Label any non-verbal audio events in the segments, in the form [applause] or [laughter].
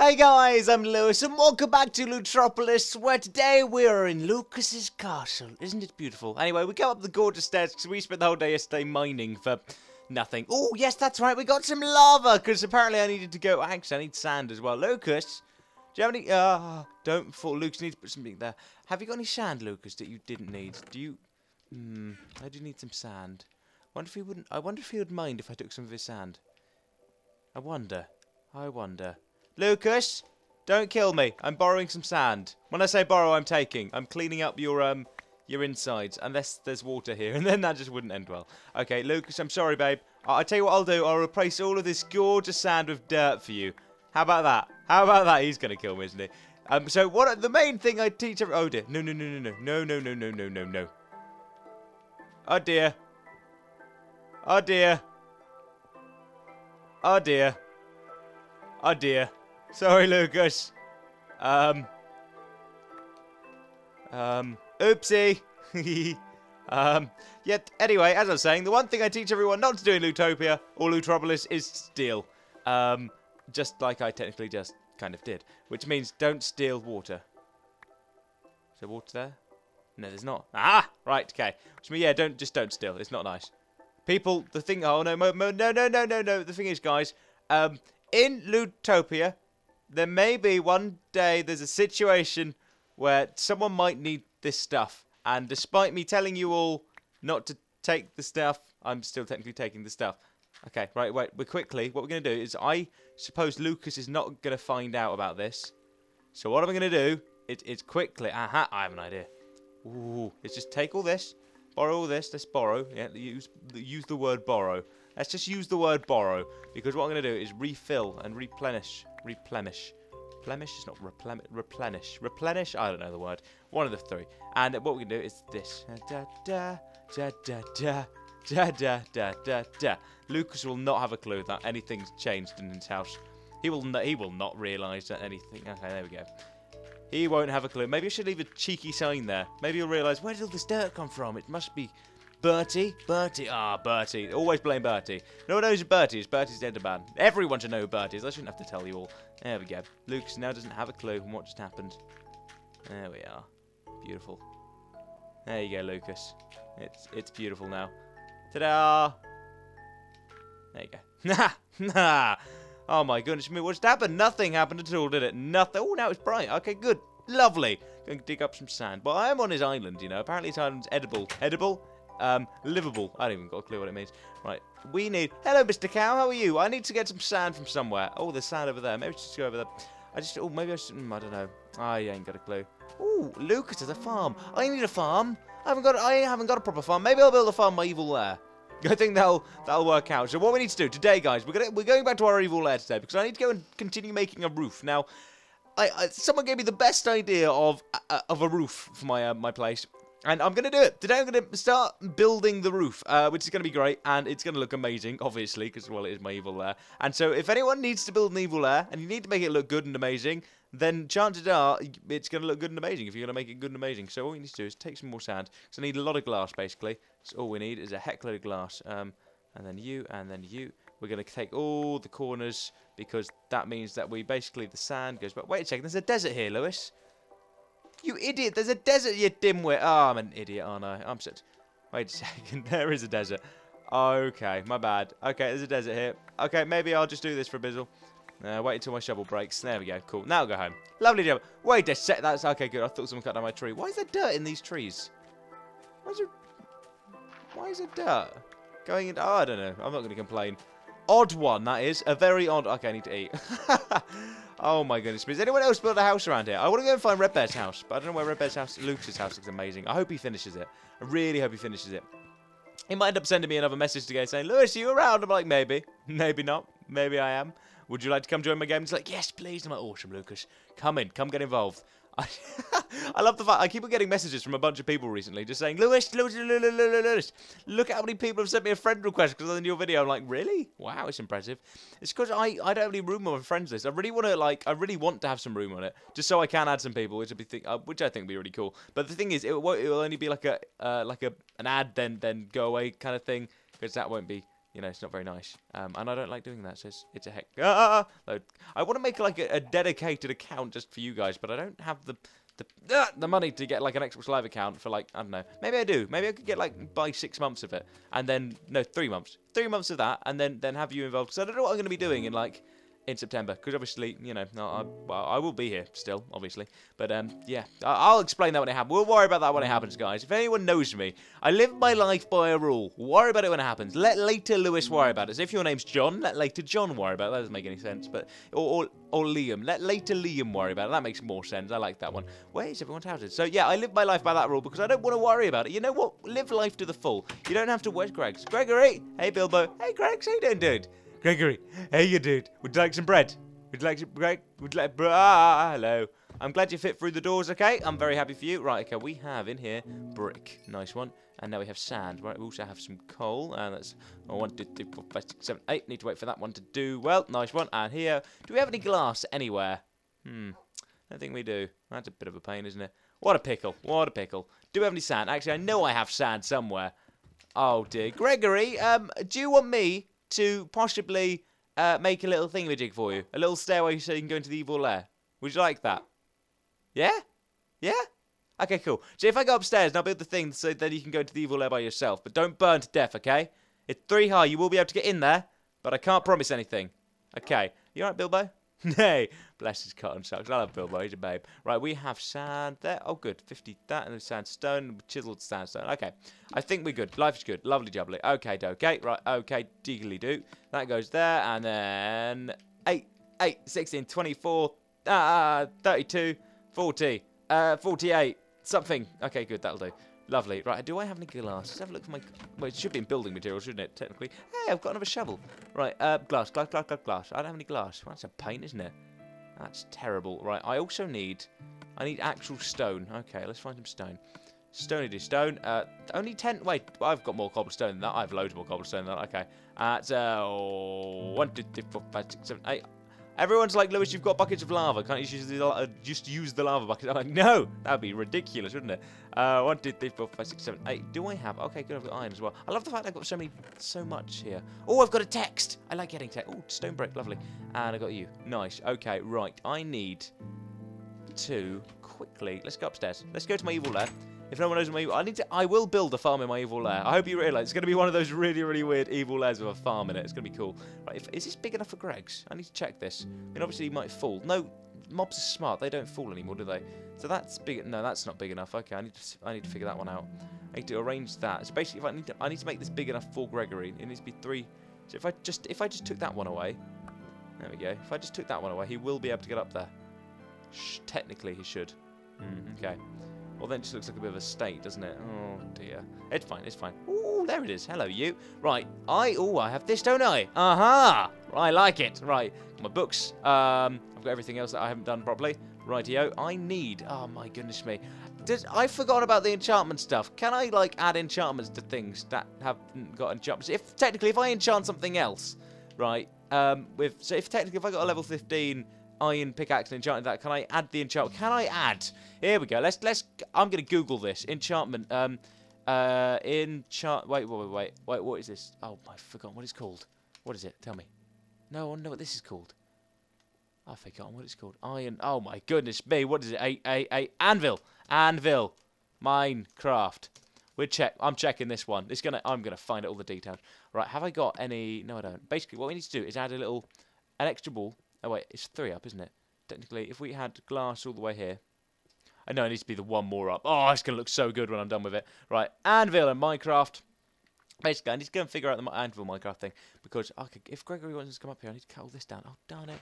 Hey guys, I'm Lewis and welcome back to Lewtropolis where today we are in Lucas's castle. Isn't it beautiful? Anyway, we go up the gorgeous stairs because we spent the whole day yesterday mining for nothing. Oh, yes, that's right, we got some lava because apparently I needed to go... Actually, I need sand as well. Lucas, do you have any... Uh, don't fall. Lucas needs to put something there. Have you got any sand, Lucas, that you didn't need? Do you... Hmm, I do need some sand. I Wonder if he wouldn't... I wonder if he would mind if I took some of his sand. I wonder. I wonder. Lucas, don't kill me. I'm borrowing some sand. When I say borrow, I'm taking. I'm cleaning up your um your insides, unless there's water here, [laughs] and then that just wouldn't end well. Okay, Lucas, I'm sorry, babe. I will tell you what I'll do. I'll replace all of this gorgeous sand with dirt for you. How about that? How about that? He's gonna kill me, isn't he? Um, so what? The main thing I teach. Oh dear. No, no, no, no, no, no, no, no, no, no, no, no. Oh dear. Oh dear. Oh dear. Oh dear. Sorry, Lucas. Um. Um. Oopsie. [laughs] um. Yet, anyway, as I was saying, the one thing I teach everyone not to do in Lewtopia or Lewtropolis is steal. Um. Just like I technically just kind of did. Which means don't steal water. Is there water there? No, there's not. Ah! Right, okay. Which means, yeah, don't just don't steal. It's not nice. People, the thing... Oh, no, no, no, no, no, no. The thing is, guys, um, in Lewtopia, there may be one day there's a situation where someone might need this stuff. And despite me telling you all not to take the stuff, I'm still technically taking the stuff. Okay, right, wait, we're quickly, what we're going to do is I suppose Lucas is not going to find out about this. So what am I going to do? It, it's quickly, aha, I have an idea. Ooh, it's just take all this, borrow all this, let's borrow, yeah, use, use the word borrow. Let's just use the word borrow, because what I'm going to do is refill and replenish. Replenish. Replenish? It's not replenish. Replenish. Replenish? I don't know the word. One of the three. And what we can do is this. Da da da da da da da da da da. Lucas will not have a clue that anything's changed in his house. He will he will not realise that anything. Okay, there we go. He won't have a clue. Maybe I should leave a cheeky sign there. Maybe he'll realise where did all this dirt come from? It must be Bertie? Bertie? Ah, Bertie. Always blame Bertie. No one knows who Bertie is. Bertie's dead man. Everyone should know who Bertie is. I shouldn't have to tell you all. There we go. Lucas now doesn't have a clue on what just happened. There we are. Beautiful. There you go, Lucas. It's it's beautiful now. Ta-da! There you go. [laughs] Nah! Nah! Oh my goodness me, what just happened? Nothing happened at all, did it? Nothing. Oh, now it's bright. Okay, good. Lovely. Going to dig up some sand. But I am on his island, you know. Apparently his island's edible. Edible? Um, livable. I don't even got a clue what it means. Right, we need... Hello, Mr. Cow, how are you? I need to get some sand from somewhere. Oh, there's sand over there. Maybe just go over there. I just... Oh, maybe I should... Mm, I don't know. I ain't got a clue. Oh, Lucas has a farm. I need a farm. I haven't got... I haven't got a proper farm. Maybe I'll build a farm my evil lair. [laughs] I think that'll that'll work out. So what we need to do today, guys, we're gonna we're going back to our evil lair today because I need to go and continue making a roof. Now, I, I someone gave me the best idea of uh, of a roof for my uh, my place, and I'm going to do it. Today I'm going to start building the roof, uh, which is going to be great, and it's going to look amazing, obviously, because, well, it is my evil lair. And so if anyone needs to build an evil lair, and you need to make it look good and amazing, then chances are it's going to look good and amazing if you're going to make it good and amazing. So all you need to do is take some more sand, because I need a lot of glass, basically. So all we need is a heck load of glass. Um, and then you, and then you. We're going to take all the corners, because that means that we basically, the sand goes... But wait a second, there's a desert here, Lewis. You idiot! There's a desert, you dimwit! Oh, I'm an idiot, aren't I? I'm such... Wait a [laughs] second. there is a desert. Okay, my bad. Okay, there's a desert here. Okay, maybe I'll just do this for a bizzle. Uh, wait until my shovel breaks. There we go. Cool. Now I'll go home. Lovely job. Wait a sec. That's okay. Good. I thought someone cut down my tree. Why is there dirt in these trees? Why is there? Why is there dirt going in? Oh, I don't know. I'm not going to complain. Odd one. That is a very odd. Okay, I need to eat. [laughs] Oh my goodness. Has anyone else built a house around here? I want to go and find Red Bear's house, but I don't know where Red Bear's house, Lucas's house looks amazing. I hope he finishes it. I really hope he finishes it. He might end up sending me another message today saying, Lewis, are you around? I'm like, maybe. Maybe not. Maybe I am. Would you like to come join my game? He's like, yes, please. I'm like, awesome, Lucas. Come in. Come get involved. [laughs] I, love the fact I keep on getting messages from a bunch of people recently just saying, Lewis, Lewis, Lewis, Lewis, look at how many people have sent me a friend request because of the new video. I'm like, really? Wow, it's impressive. It's because I, I don't have any room on my friends list. I really want to like, I really want to have some room on it just so I can add some people, which would be think, uh, which I think would be really cool. But the thing is, it will, it will only be like a uh, like a an ad then then go away kind of thing because that won't be You know, it's not very nice. Um, and I don't like doing that, so it's, it's a heck. Ah! I want to make like a, a, dedicated account just for you guys, but I don't have the the, uh, the money to get like an Xbox Live account for like I don't know. Maybe I do. Maybe I could get like buy six months of it, and then no three months, three months of that, and then then have you involved. Because I don't know what I'm going to be doing in like in September because obviously you know I, well, I will be here still obviously. But um yeah I'll explain that when it happens. We'll worry about that when it happens guys. If anyone knows me I live my life by a rule. Worry about it when it happens. Let later Lewis worry about it. So if your name's John let later John worry about it. That doesn't make any sense but or, or, or Liam. Let later Liam worry about it. That makes more sense. I like that one. Where is everyone's houses? So yeah I live my life by that rule because I don't want to worry about it. You know what? Live life to the full. You don't have to where's Greg's. Gregory! Hey Bilbo. Hey Greg how you doing dude Gregory, hey you dude, would you like some bread? Would you like some bread? Would you like ah, hello. I'm glad you fit through the doors, okay? I'm very happy for you. Right, okay, we have in here brick. Nice one. And now we have sand. Right, we also have some coal. And that's oh, one, two, three, four, five, six, seven, eight. Need to wait for that one to do well. Nice one. And here, do we have any glass anywhere? Hmm, I think we do. That's a bit of a pain, isn't it? What a pickle. What a pickle. Do we have any sand? Actually, I know I have sand somewhere. Oh, dear. Gregory, um, do you want me to possibly uh, make a little thingamajig for you. A little stairway so you can go into the evil lair. Would you like that? Yeah? Yeah? Okay, cool. So if I go upstairs and I'll build the thing so then you can go into the evil lair by yourself. But don't burn to death, okay? It's three high. You will be able to get in there, but I can't promise anything. Okay. You alright, Bilbo? [laughs] Nay, bless his cotton socks. I love Bilbo, he's a babe. Right, we have sand there. Oh, good. 50 that and sandstone, chiseled sandstone. Okay, I think we're good. Life is good. Lovely jubbly. Okay, do okay. Right, okay, diggly do. That goes there, and then 8, 8, 16, 24, uh, 32, 40, uh, 48, something. Okay, good, that'll do. Lovely. Right, do I have any glass? Let's have a look for my... Well, it should be in building material, shouldn't it, technically? Hey, I've got another shovel. Right, uh, glass, glass, glass, glass, glass. I don't have any glass. Well, that's a pain, isn't it? That's terrible. Right, I also need... I need actual stone. Okay, let's find some stone. Stone it is stone. Uh, only 10... Wait, I've got more cobblestone than that. I have loads more cobblestone than that. Okay. Uh, so... 1, 2, 3, 4, 5, 6, 7, 8... Everyone's like, Lewis, you've got buckets of lava. Can't you just use the, uh, just use the lava bucket? I'm like, no, that'd be ridiculous, wouldn't it? Uh, one, two, three, four, five, six, seven, eight. Do I have? Okay, good. I've got iron as well. I love the fact I've got so many, so much here. Oh, I've got a text. I like getting text. Oh, stone brick, lovely. And I got you. Nice. Okay, right. I need to quickly. Let's go upstairs. Let's go to my evil lair. If no one knows my evil, I need to. I will build a farm in my evil lair. I hope you realise it's going to be one of those really, really weird evil lairs with a farm in it. It's going to be cool. Right, if, is this big enough for Greg's? I need to check this. I mean, obviously he might fall. No, mobs are smart. They don't fall anymore, do they? So that's big. No, that's not big enough. Okay, I need to. I need to figure that one out. I need to arrange that. So basically, if I need to, I need to make this big enough for Gregory. It needs to be three. So if I just, if I just took that one away, there we go. If I just took that one away, he will be able to get up there. Shh, technically, he should. Mm, okay. Well, then it just looks like a bit of a state, doesn't it? Oh, dear. It's fine, it's fine. Ooh, there it is. Hello, you. Right, I... Oh, I have this, don't I? Aha! I like it. Right, my books. Um, I've got everything else that I haven't done properly. Rightio. I need... Oh, my goodness me. Did, I forgot about the enchantment stuff. Can I, like, add enchantments to things that haven't got enchantments? If Technically, if I enchant something else, right, um, with... So, if technically, if I got a level 15 iron pickaxe and enchanted that. Can I add the enchantment? Can I add? Here we go. Let's let's. I'm gonna Google this enchantment. Um, uh, enchant. Wait, wait, wait, wait, wait. What is this? Oh, I forgot what it's called. What is it? Tell me. No, I know what this is called. I forgot what it's called. Iron. Oh my goodness me. What is it? A a a anvil. Anvil. Minecraft. We're check. I'm checking this one. It's gonna. I'm gonna find out all the details. Right. Have I got any? No, I don't. Basically, what we need to do is add a little, an extra ball Oh wait, it's three up, isn't it? Technically, if we had glass all the way here. I know it needs to be the one more up. Oh, it's going to look so good when I'm done with it. Right, Anvil and Minecraft. Basically, I need to go and figure out the Anvil Minecraft thing. Because okay, if Gregory wants to come up here, I need to cut all this down. Oh, darn it.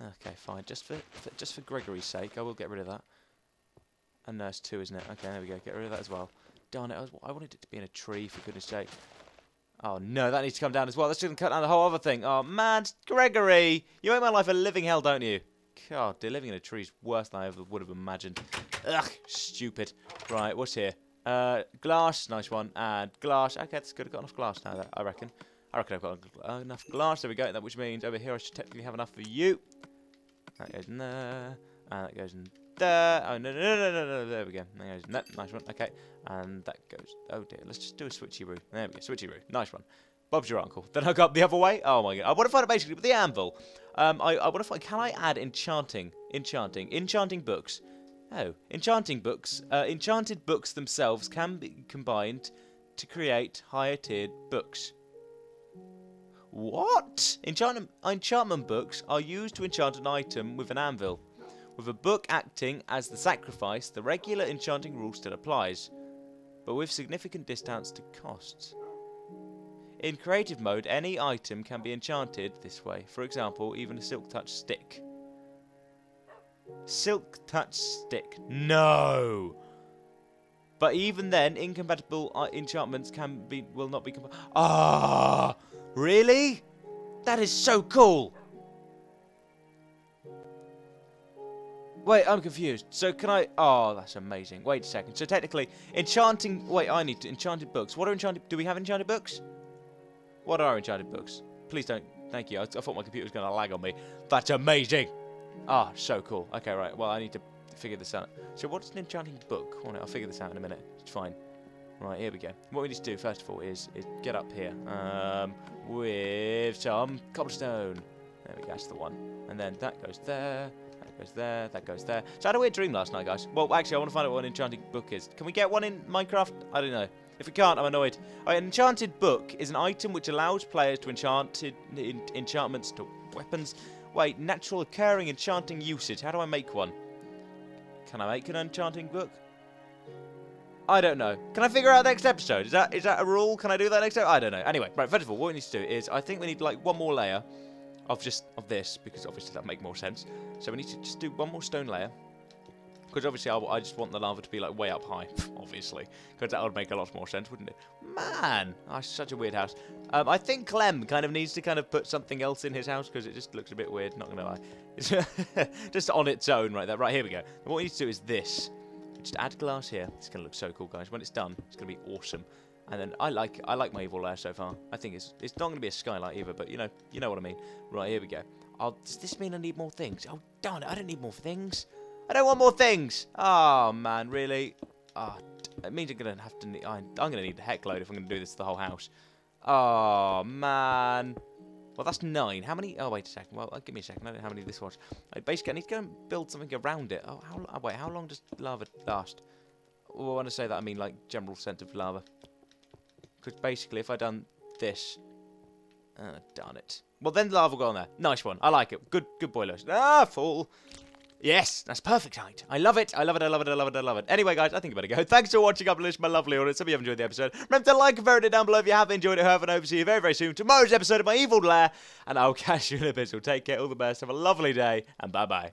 Okay, fine. Just for, for just for Gregory's sake, I will get rid of that. And there's two, isn't it? Okay, there we go. Get rid of that as well. Darn it, I, was, I wanted it to be in a tree, for goodness sake. Oh no, that needs to come down as well. That's just going to cut down the whole other thing. Oh man, Gregory! You make my life a living hell, don't you? God, dear, living in a tree is worse than I ever would have imagined. Ugh, stupid. Right, what's here? Uh, glass, nice one. And glass. Okay, that's good. I've got enough glass now, I reckon. I reckon I've got enough glass. There we go. That which means over here I should technically have enough for you. That goes in there. And that goes in there. Oh, no, no, no, no, no, no. There we go. There goes. nice one. Okay. And that goes. Oh, dear. Let's just do a switcheroo. There we go. Switcheroo. Nice one. Bob's your uncle. Then I got the other way. Oh my god. I want to find it basically with the anvil. Um, I, I want to find. Can I add enchanting? Enchanting. Enchanting books. Oh, enchanting books. Uh, enchanted books themselves can be combined to create higher tiered books. What? Enchantment, enchantment books are used to enchant an item with an anvil. With a book acting as the sacrifice, the regular enchanting rule still applies, but with significant discounts to costs. In creative mode, any item can be enchanted this way. For example, even a silk touch stick. Silk touch stick. No. But even then, incompatible uh, enchantments can be will not be compatible. Ah, really? That is so cool. Wait, I'm confused. So can I? Oh, that's amazing. Wait a second. So technically, enchanting. Wait, I need to enchanted books. What are enchanted? Do we have enchanted books? What are enchanted books? Please don't. Thank you. I, I thought my computer was going to lag on me. That's amazing. Ah, oh, so cool. Okay, right. Well, I need to figure this out. So what's an enchanting book? I'll figure this out in a minute. It's fine. Right, here we go. What we need to do, first of all, is, is get up here um, with some cobblestone. There we go, that's the one. And then that goes there, that goes there, that goes there. So I had a weird dream last night, guys. Well, actually, I want to find out what an enchanting book is. Can we get one in Minecraft? I don't know. If we can't, I'm annoyed. Right, an enchanted book is an item which allows players to enchant enchantments to weapons. Wait, natural occurring enchanting usage. How do I make one? Can I make an enchanting book? I don't know. Can I figure out next episode? Is that is that a rule? Can I do that next episode? I don't know. Anyway, right, first of all, what we need to do is, I think we need like one more layer of just, of this, because obviously that'll make more sense. So we need to just do one more stone layer. Because obviously I, I, just want the lava to be like way up high, [laughs] obviously. Because that would make a lot more sense, wouldn't it? Man, oh, such a weird house. Um, I think Clem kind of needs to kind of put something else in his house because it just looks a bit weird, not to lie. [laughs] Just on its own right there. Right, here we go. And what we need to do is this. Just add glass here. It's to look so cool, guys. When it's done, it's to be awesome. And then I like I like my evil lair so far. I think it's it's not going to be a skylight either, but you know you know what I mean. Right, here we go. I'll, does this mean I need more things? Oh, darn it, I don't need more things. I don't want more things. Oh, man, really? Oh, it means I'm going to have to need... I'm going to need a heck load if I'm going to do this to the whole house. Oh, man. Well, that's nine. How many? Oh, wait a second. Well, uh, give me a second. I don't know how many of this was. I basically, I need to go and build something around it. Oh, how, oh, wait, how long does lava last? Well, when I say that, I mean, like, general scent of lava. Because basically, if I done this... Oh, darn it. Well, then the lava will go on there. Nice one. I like it. Good, good boy, Lewis. Ah, fool. Yes, that's perfect height. I love it. I love it. I love it. I love it. I love it. Anyway, guys, I think I better go. [laughs] Thanks for watching up, my lovely audience. Hope you have enjoyed the episode. Remember to like and favorite it down below if you have enjoyed it. Have an over see you very, very soon. Tomorrow's episode of my evil lair, and I'll [laughs] catch you in a bit. So take care. All the best. Have a lovely day, and bye bye.